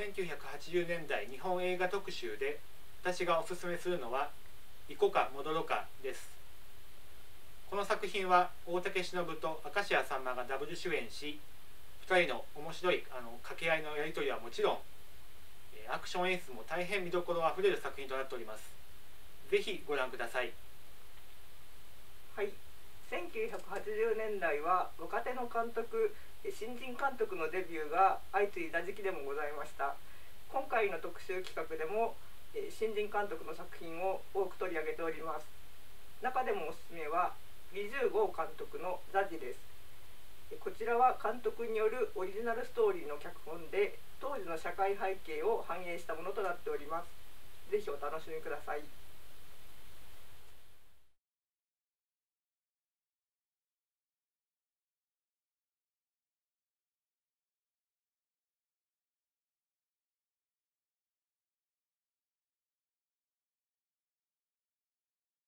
1980年代日本映画特集で私がおすすめするのは「行こか戻ろか」です。この作品は大竹しのぶと明石家さんまがダブル主演し2人の面白いあの掛け合いのやり取りはもちろんアクション演出も大変見どころあふれる作品となっております。ぜひご覧ください。はい。1980年代は若手の監督新人監督のデビューが相次いだ時期でもございました。今回の特集企画でも新人監督の作品を多く取り上げております。中でもおすすめは李十剛監督の「ザジ」です。こちらは監督によるオリジナルストーリーの脚本で当時の社会背景を反映したものとなっております。ぜひお楽しみください。